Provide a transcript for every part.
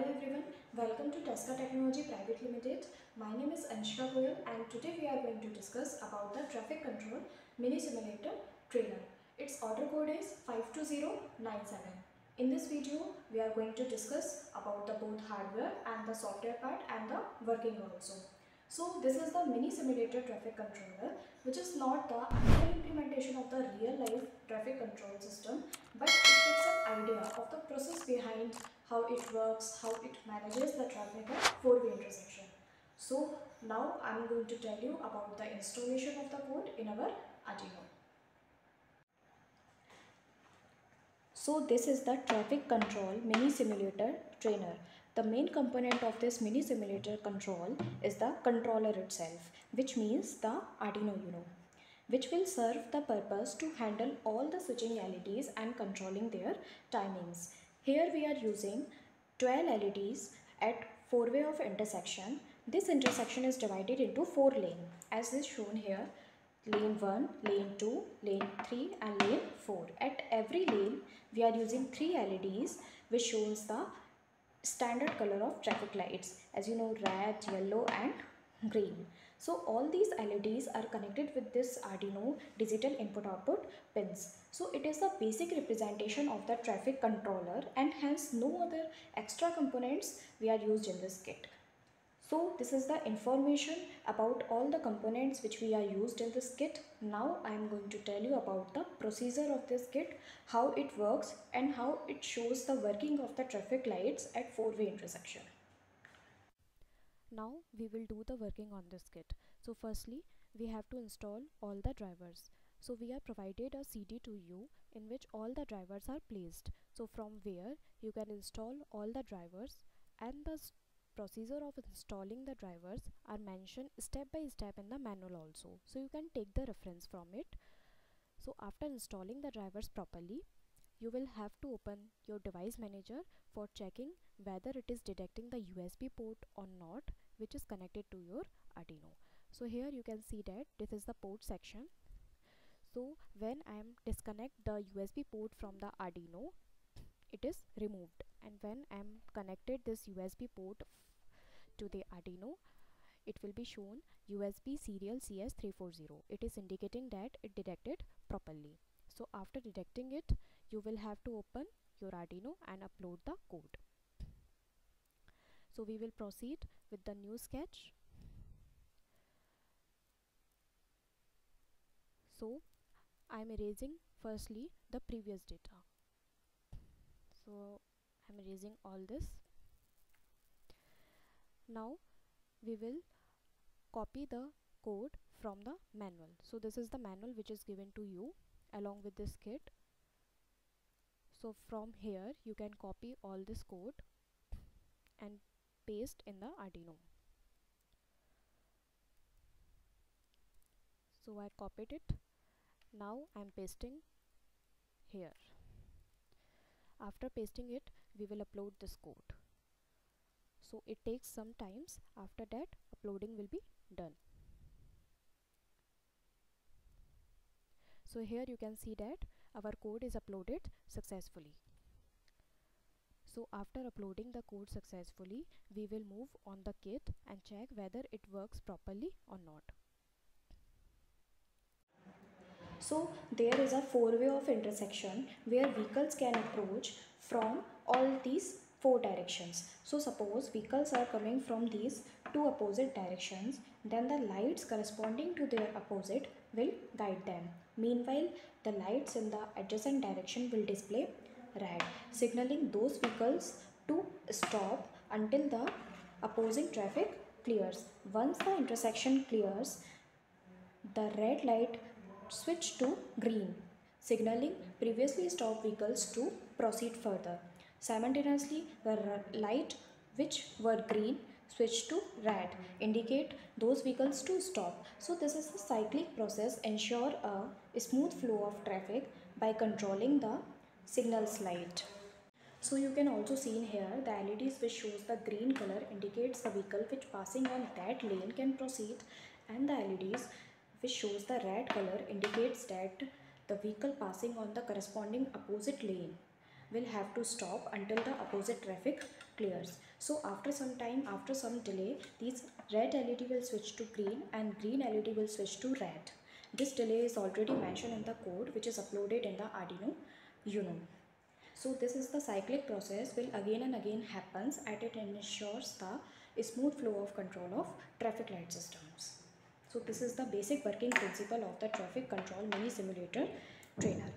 Hello everyone, welcome to Tesca Technology Private Limited. My name is Anshika Goyal and today we are going to discuss about the traffic control mini simulator trainer. Its order code is 52097. In this video, we are going to discuss about the both hardware and the software part and the working also. So this is the mini simulator traffic controller which is not the implementation of the real life traffic control system but it gives an idea of the process behind how it works, how it manages the traffic at four-way intersection. So now I am going to tell you about the installation of the code in our Arduino. So this is the traffic control mini simulator trainer. The main component of this mini simulator control is the controller itself which means the Arduino Uno which will serve the purpose to handle all the switching LEDs and controlling their timings. Here we are using 12 LEDs at 4 way of intersection. This intersection is divided into 4 lane as is shown here lane 1, lane 2, lane 3 and lane 4. At every lane we are using 3 LEDs which shows the standard color of traffic lights as you know red, yellow and green. So all these LEDs are connected with this Arduino digital input output pins. So it is the basic representation of the traffic controller and hence no other extra components we are used in this kit. So this is the information about all the components which we are used in this kit. Now I am going to tell you about the procedure of this kit, how it works and how it shows the working of the traffic lights at four-way intersection. Now we will do the working on this kit. So firstly we have to install all the drivers. So we are provided a cd to you in which all the drivers are placed. So from where you can install all the drivers and the procedure of installing the drivers are mentioned step by step in the manual also. So you can take the reference from it. So after installing the drivers properly, you will have to open your device manager for checking whether it is detecting the USB port or not which is connected to your Arduino. So here you can see that this is the port section. So when I am disconnect the USB port from the Arduino it is removed and when I am connected this USB port to the Arduino it will be shown USB serial CS340 it is indicating that it detected properly so after detecting it you will have to open your Arduino and upload the code. So we will proceed with the new sketch. So I am erasing firstly the previous data. So I'm erasing all this. Now we will copy the code from the manual. So this is the manual which is given to you along with this kit so from here you can copy all this code and paste in the Arduino. So I copied it. Now I'm pasting here. After pasting it we will upload this code. So it takes some times. After that uploading will be done. So here you can see that our code is uploaded successfully. So after uploading the code successfully we will move on the kit and check whether it works properly or not. So there is a four way of intersection where vehicles can approach from all these four directions. So suppose vehicles are coming from these two opposite directions then the lights corresponding to their opposite will guide them meanwhile the lights in the adjacent direction will display red signaling those vehicles to stop until the opposing traffic clears. Once the intersection clears the red light switch to green signaling previously stopped vehicles to proceed further. Simultaneously, the light which were green switch to red indicate those vehicles to stop. So this is the cyclic process ensure a smooth flow of traffic by controlling the signals light. So you can also see in here the LEDs which shows the green color indicates the vehicle which passing on that lane can proceed and the LEDs which shows the red color indicates that the vehicle passing on the corresponding opposite lane will have to stop until the opposite traffic clears. So after some time, after some delay, these red LED will switch to green and green LED will switch to red. This delay is already mentioned in the code which is uploaded in the Arduino Uno. So this is the cyclic process will again and again happens and it ensures the smooth flow of control of traffic light systems. So this is the basic working principle of the traffic control mini simulator trainer.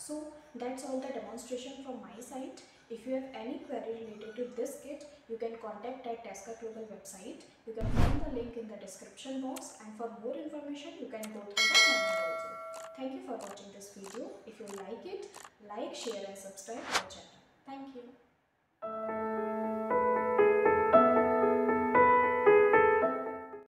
So that's all the demonstration from my side. If you have any query related to this kit, you can contact at Tesca Global website. You can find the link in the description box and for more information you can go through the manual also. Thank you for watching this video. If you like it, like, share and subscribe to our channel. Thank you.